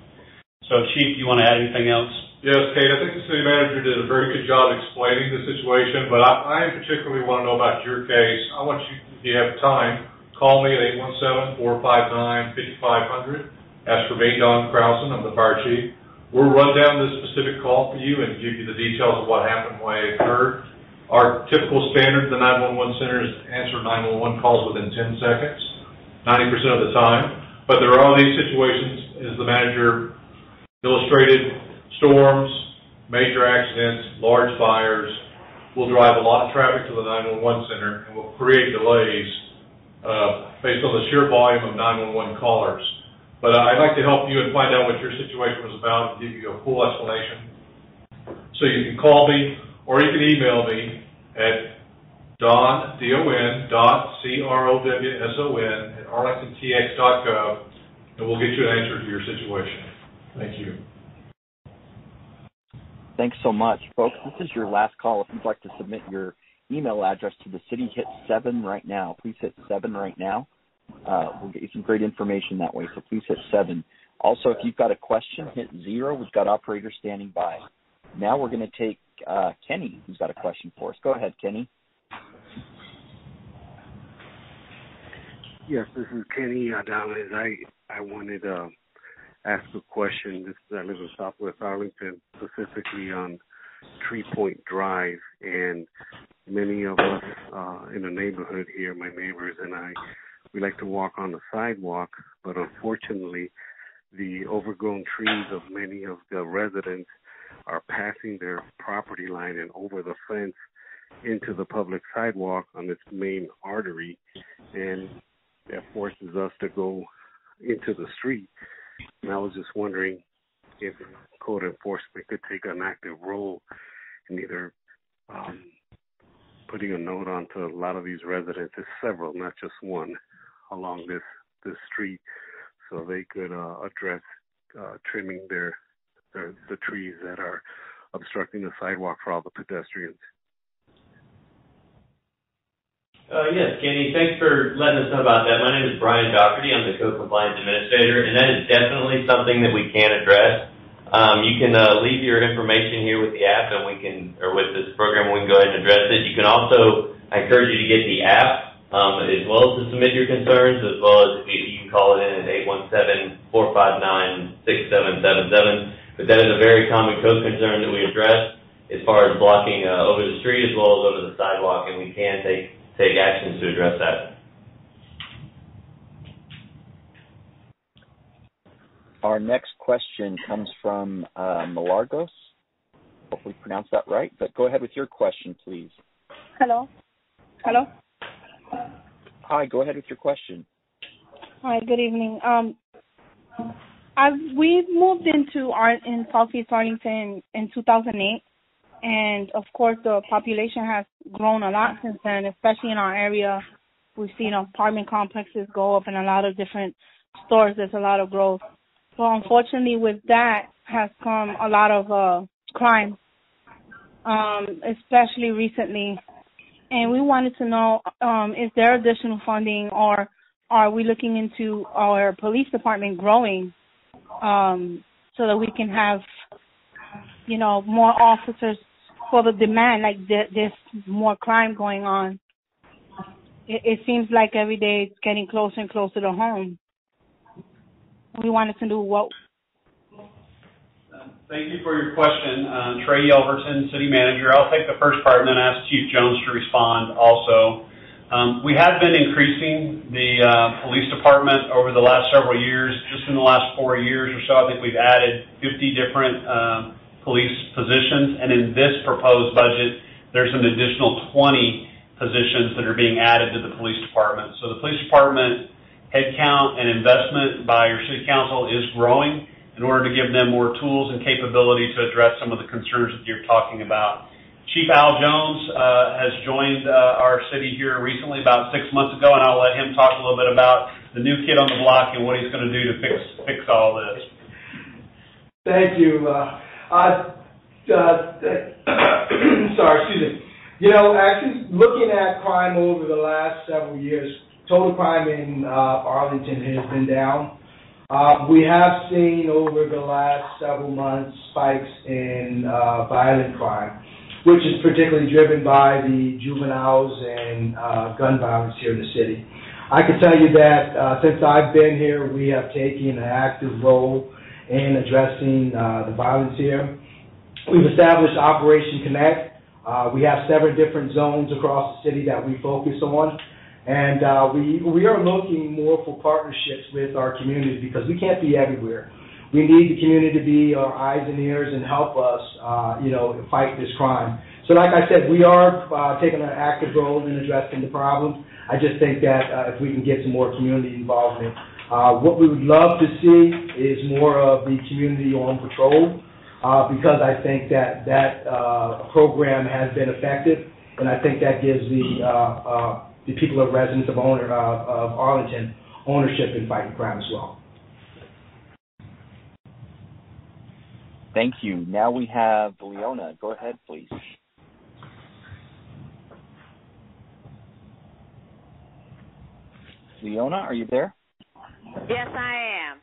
So, Chief, do you want to add anything else? Yes, Kate, I think the city manager did a very good job explaining the situation, but I, particularly want to know about your case. I want you, if you have time, call me at 817-459-5500. Ask for me, Don Crowson, I'm the fire chief. We'll run down this specific call for you and give you the details of what happened, why it occurred. Our typical standard, the 911 center is answer 911 calls within 10 seconds, 90% of the time. But there are these situations, as the manager illustrated, storms, major accidents, large fires, will drive a lot of traffic to the 911 center and will create delays uh, based on the sheer volume of 911 callers. But uh, I'd like to help you and find out what your situation was about and give you a full explanation. So you can call me or you can email me at don, D-O-N, dot, C-R-O-W-S-O-N, at arlingtontx.gov, and we'll get you an answer to your situation. Thank you. Thanks so much. Folks, this is your last call. If you'd like to submit your email address to the city, hit 7 right now. Please hit 7 right now. Uh, we'll get you some great information that way, so please hit seven. Also, if you've got a question, hit zero. We've got operators standing by. Now we're going to take uh, Kenny, who's got a question for us. Go ahead, Kenny. Yes, this is Kenny. I I wanted to ask a question. This I live in Southwest Arlington, specifically on Tree Point Drive, and many of us uh, in the neighborhood here, my neighbors and I, we like to walk on the sidewalk, but unfortunately, the overgrown trees of many of the residents are passing their property line and over the fence into the public sidewalk on its main artery, and that forces us to go into the street. And I was just wondering if code enforcement could take an active role in either um, putting a note onto a lot of these residents, it's several, not just one, along this this street, so they could uh, address uh, trimming their, their the trees that are obstructing the sidewalk for all the pedestrians. Uh, yes, Kenny, thanks for letting us know about that. My name is Brian Doherty. I'm the Code Compliance Administrator, and that is definitely something that we can address. Um, you can uh, leave your information here with the app, and we can, or with this program, we can go ahead and address it. You can also, I encourage you to get the app um, as well as to submit your concerns, as well as if you, you can call it in at 817-459-6777. But that is a very common code concern that we address as far as blocking uh, over the street as well as over the sidewalk, and we can take take actions to address that. Our next question comes from uh, Malargos. Hopefully pronounced that right, but go ahead with your question, please. Hello. Hello. Hi, go ahead with your question. Hi, good evening. Um, we moved into our in Southeast Arlington in 2008, and of course the population has grown a lot since then, especially in our area. We've seen apartment complexes go up and a lot of different stores. There's a lot of growth. So unfortunately, with that has come a lot of uh, crime, um, especially recently. And we wanted to know, um, is there additional funding or are we looking into our police department growing um, so that we can have, you know, more officers for the demand, like there's more crime going on. It, it seems like every day it's getting closer and closer to home we wanted to know what. Thank you for your question. Uh, Trey Yelverton, City Manager. I'll take the first part and then ask Chief Jones to respond also. Um, we have been increasing the uh, police department over the last several years. Just in the last four years or so, I think we've added 50 different uh, police positions, and in this proposed budget, there's an additional 20 positions that are being added to the police department. So the police department headcount and investment by your city council is growing in order to give them more tools and capability to address some of the concerns that you're talking about. Chief Al Jones uh, has joined uh, our city here recently, about six months ago, and I'll let him talk a little bit about the new kid on the block and what he's going to do to fix fix all this. Thank you. Uh, uh, uh [COUGHS] sorry, excuse me. You know, actually, looking at crime over the last several years, total crime in uh, Arlington has been down. Uh, we have seen over the last several months spikes in uh, violent crime, which is particularly driven by the juveniles and uh, gun violence here in the city. I can tell you that since I've been here, we have taken an active role in addressing the violence here. We've established Operation Connect. We have seven different zones across the city that we focus on. And uh, we we are looking more for partnerships with our community because we can't be everywhere. We need the community to be our eyes and ears and help us, uh, you know, fight this crime. So, like I said, we are uh, taking an active role in addressing the problem. I just think that uh, if we can get some more community involvement, uh, what we would love to see is more of the community on patrol, uh, because I think that that uh, program has been effective, and I think that gives the uh, uh, the people of residents of, owner, uh, of Arlington ownership in fighting crime as well. Thank you. Now we have Leona. Go ahead, please. Leona, are you there? Yes, I am.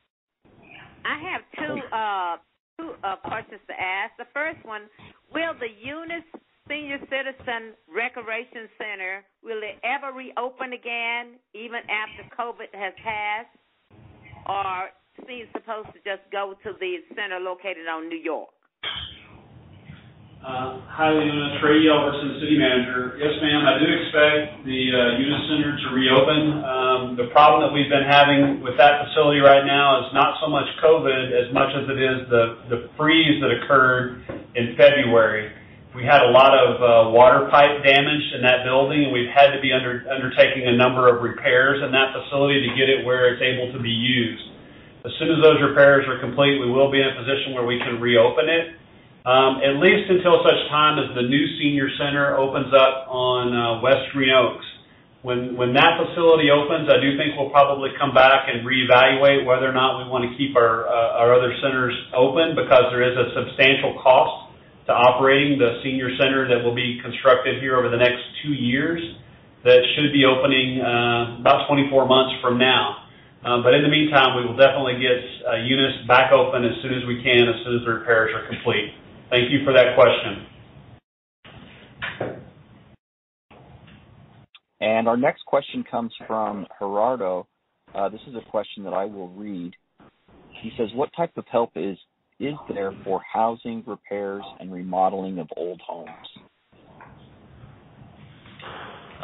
I have two uh, two uh, questions to ask. The first one: Will the Eunice Senior Citizen Recreation Center, will it ever reopen again, even after COVID has passed? Or is supposed to just go to the center located on New York? Uh, hi, Leona. Trey Yelverton, City Manager. Yes, ma'am, I do expect the uh, Eunice Center to reopen. Um, the problem that we've been having with that facility right now is not so much COVID as much as it is the, the freeze that occurred in February. We had a lot of uh, water pipe damage in that building, and we've had to be under, undertaking a number of repairs in that facility to get it where it's able to be used. As soon as those repairs are complete, we will be in a position where we can reopen it, um, at least until such time as the new senior center opens up on uh, West Green Oaks. When, when that facility opens, I do think we'll probably come back and reevaluate whether or not we want to keep our, uh, our other centers open because there is a substantial cost to operating the senior center that will be constructed here over the next two years that should be opening uh, about 24 months from now. Uh, but in the meantime, we will definitely get uh, Eunice back open as soon as we can, as soon as the repairs are complete. Thank you for that question. And our next question comes from Gerardo. Uh, this is a question that I will read. He says, "What type of help is is there for housing repairs and remodeling of old homes?"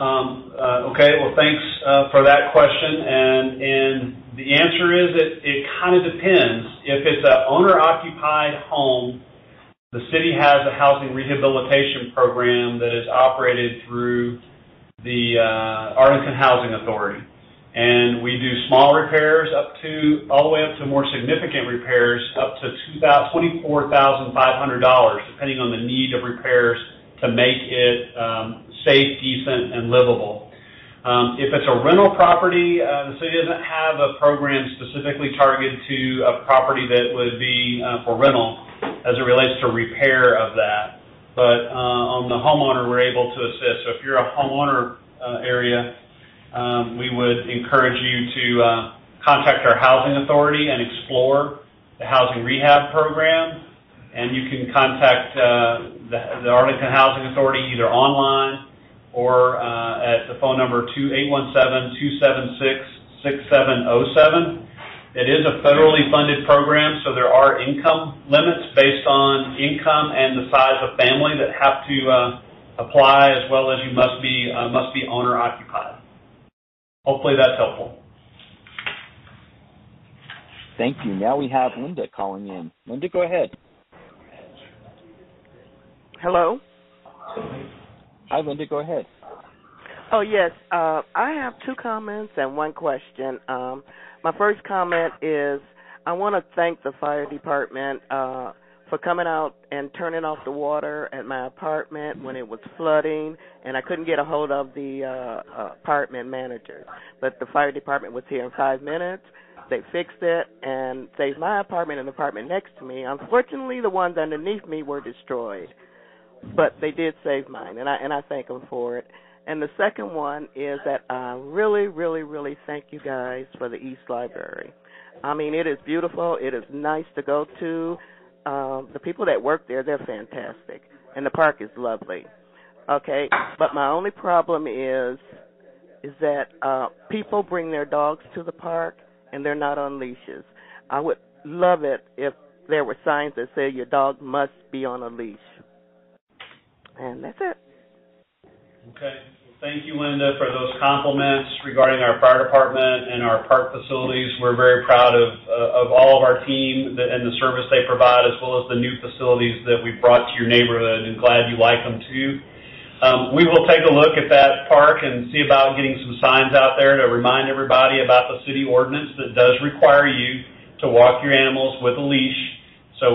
Um, uh, okay, well, thanks uh, for that question. And, and the answer is it, it kind of depends. If it's an owner occupied home, the city has a housing rehabilitation program that is operated through the uh, Arlington Housing Authority. And we do small repairs up to, all the way up to more significant repairs up to $24,500, depending on the need of repairs to make it um, safe, decent, and livable. Um, if it's a rental property, uh, the city doesn't have a program specifically targeted to a property that would be uh, for rental as it relates to repair of that. But uh, on the homeowner, we're able to assist. So if you're a homeowner uh, area, um, we would encourage you to uh, contact our housing authority and explore the housing rehab program. And you can contact uh, the, the Arlington Housing Authority either online or uh, at the phone number 2-817-276-6707. It is a federally funded program, so there are income limits based on income and the size of family that have to uh, apply, as well as you must be uh, must be owner occupied. Hopefully that's helpful. Thank you. Now we have Linda calling in. Linda, go ahead. Hello. Hi, Linda. Go ahead. Oh yes, uh, I have two comments and one question. Um, my first comment is I want to thank the fire department uh, for coming out and turning off the water at my apartment when it was flooding, and I couldn't get a hold of the uh, apartment manager. But the fire department was here in five minutes. They fixed it and saved my apartment and the apartment next to me. Unfortunately, the ones underneath me were destroyed but they did save mine, and I and I thank them for it. And the second one is that I really, really, really thank you guys for the East Library. I mean, it is beautiful. It is nice to go to. Um, the people that work there, they're fantastic, and the park is lovely. Okay, but my only problem is is that uh, people bring their dogs to the park and they're not on leashes. I would love it if there were signs that say your dog must be on a leash. And that's it. Okay. Thank you, Linda, for those compliments regarding our fire department and our park facilities. We're very proud of uh, of all of our team and the service they provide, as well as the new facilities that we've brought to your neighborhood, and glad you like them too. Um, we will take a look at that park and see about getting some signs out there to remind everybody about the city ordinance that does require you to walk your animals with a leash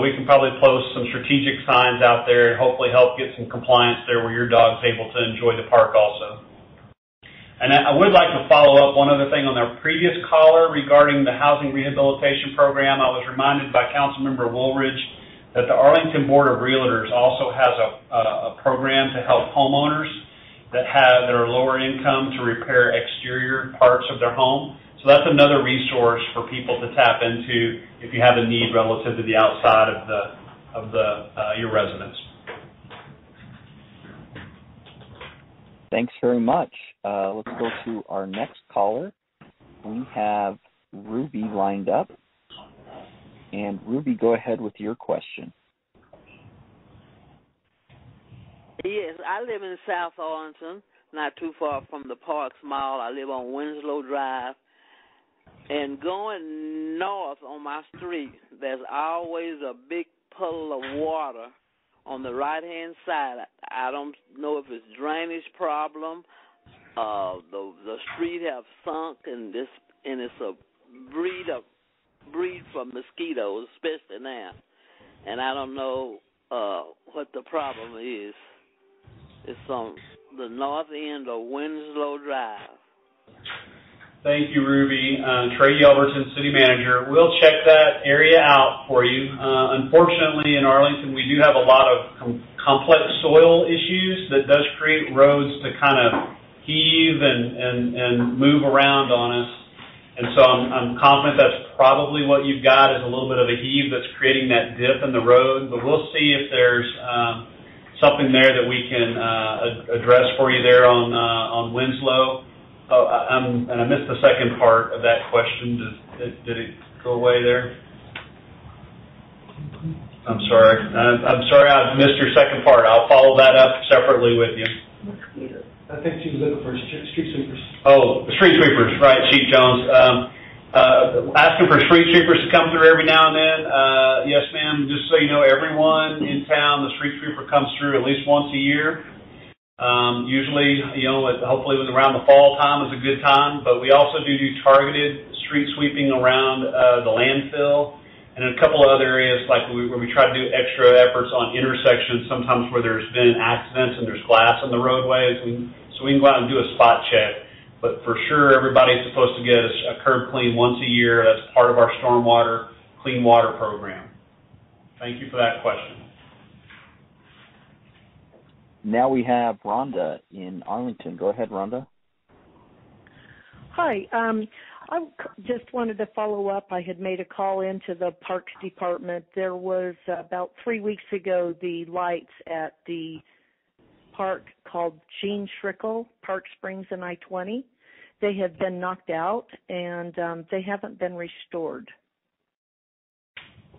we can probably post some strategic signs out there and hopefully help get some compliance there where your dog's able to enjoy the park also. And I would like to follow up one other thing on our previous caller regarding the housing rehabilitation program. I was reminded by Councilmember Woolridge that the Arlington Board of Realtors also has a, a program to help homeowners that have that are lower income to repair exterior parts of their home. So that's another resource for people to tap into if you have a need relative to the outside of the of the uh, your residence. Thanks very much. Uh, let's go to our next caller. We have Ruby lined up. And Ruby, go ahead with your question. Yes, I live in South Arlington, not too far from the Parks Mall. I live on Winslow Drive. And going north on my street, there's always a big puddle of water on the right hand side. I don't know if it's drainage problem. Uh, the the street have sunk, and this and it's a breed of breed for mosquitoes, especially now. And I don't know uh what the problem is. It's on the north end of Winslow Drive. Thank you, Ruby. Uh, Trey Yelverton, City Manager. We'll check that area out for you. Uh, unfortunately, in Arlington, we do have a lot of com- complex soil issues that does create roads to kind of heave and, and, and move around on us. And so I'm, I'm confident that's probably what you've got is a little bit of a heave that's creating that dip in the road. But we'll see if there's um, something there that we can uh, address for you there on uh, on Winslow. Oh, I, I'm, and I missed the second part of that question. Did, did it go away there? I'm sorry. Uh, I'm sorry I missed your second part. I'll follow that up separately with you. I think she was looking for street street sweepers. Oh, street sweepers, right, Chief Jones. Um, uh, asking for street sweepers to come through every now and then. Uh, yes, ma'am. Just so you know, everyone in town, the street sweeper comes through at least once a year. Um, usually, you know, hopefully around the fall time is a good time, but we also do do targeted street sweeping around uh, the landfill and a couple of other areas, like we, where we try to do extra efforts on intersections, sometimes where there's been accidents and there's glass on the roadways, we, so we can go out and do a spot check. But for sure, everybody's supposed to get a, a curb clean once a year. That's part of our stormwater clean water program. Thank you for that question. Now we have Rhonda in Arlington. Go ahead, Rhonda. Hi. Um, I just wanted to follow up. I had made a call into the Parks Department. There was about three weeks ago the lights at the park called Gene Schrickle, Park Springs and I-20. They have been knocked out and um, they haven't been restored.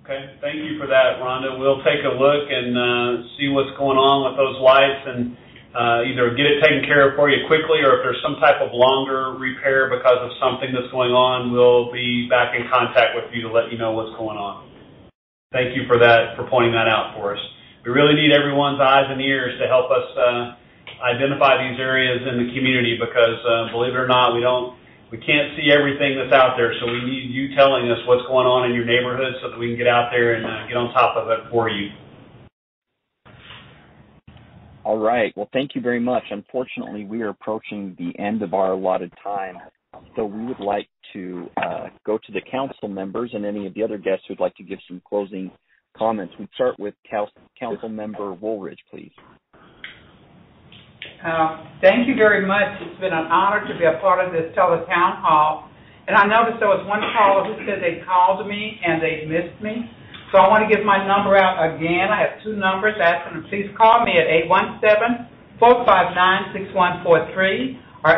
Okay, thank you for that, Rhonda. We'll take a look and uh, see what's going on with those lights and uh, either get it taken care of for you quickly or if there's some type of longer repair because of something that's going on, we'll be back in contact with you to let you know what's going on. Thank you for that, for pointing that out for us. We really need everyone's eyes and ears to help us uh, identify these areas in the community because, uh, believe it or not, we don't, we can't see everything that's out there. So we need you telling us what's going on in your neighborhood so that we can get out there and uh, get on top of it for you. All right. Well, thank you very much. Unfortunately, we are approaching the end of our allotted time, so we would like to uh, go to the council members and any of the other guests who'd like to give some closing comments. We'd start with Council Member Woolridge, please. Uh, thank you very much. It's been an honor to be a part of this tele-town hall. And I noticed there was one caller who said they called me and they missed me. So I want to give my number out again. I have two numbers. Ask them to please call me at 817-459-6143 or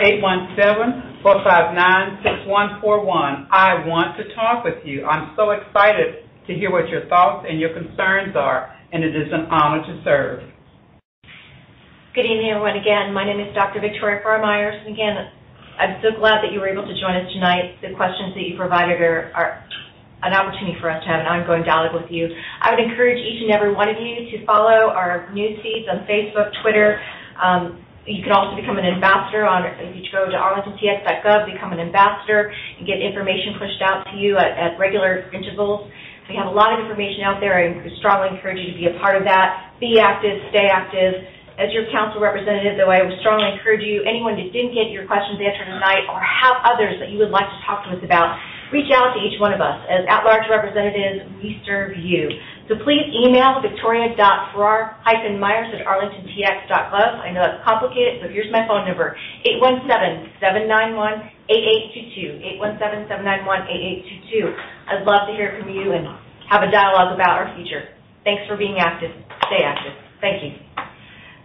817-459-6141. I want to talk with you. I'm so excited to hear what your thoughts and your concerns are, and it is an honor to serve. Good evening, everyone. Again, my name is Dr. Victoria Farrar-Myers. And again, I'm so glad that you were able to join us tonight. The questions that you provided are, are an opportunity for us to have an ongoing dialogue with you. I would encourage each and every one of you to follow our news feeds on Facebook, Twitter. Um, you can also become an ambassador on, if you go to arlingtontx.gov, become an ambassador and get information pushed out to you at, at regular intervals. We have a lot of information out there. I strongly encourage you to be a part of that. Be active, stay active. As your council representative, though, I would strongly encourage you, anyone that didn't get your questions answered tonight or have others that you would like to talk to us about, reach out to each one of us. As at-large representatives, we serve you. So please email victoria.farrar-myers at arlingtontx.gov. I know that's complicated, so here's my phone number, 817-791-8822, 817-791-8822. I'd love to hear from you and have a dialogue about our future. Thanks for being active. Stay active. Thank you.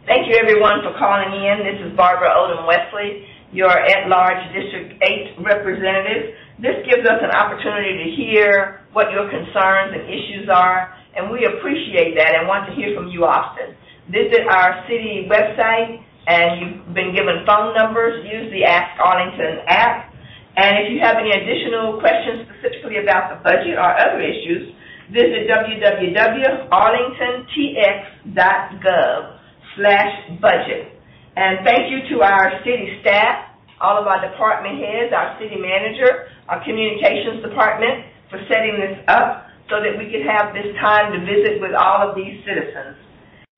Thank you, everyone, for calling in. This is Barbara Odom Wesley, your at-large District 8 representative. This gives us an opportunity to hear what your concerns and issues are, and we appreciate that and want to hear from you often. Visit our city website, and you've been given phone numbers. Use the Ask Arlington app. And if you have any additional questions specifically about the budget or other issues, visit www.arlingtontx.gov slash budget. And thank you to our city staff, all of our department heads, our city manager, our communications department for setting this up so that we could have this time to visit with all of these citizens.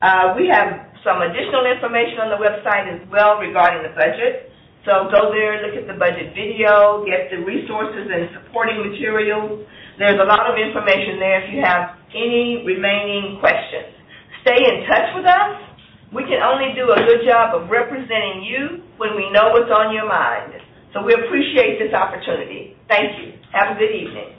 Uh, we have some additional information on the website as well regarding the budget. So go there, look at the budget video, get the resources and supporting materials. There's a lot of information there if you have any remaining questions. Stay in touch with us. We can only do a good job of representing you when we know what's on your mind. So we appreciate this opportunity. Thank you. Have a good evening.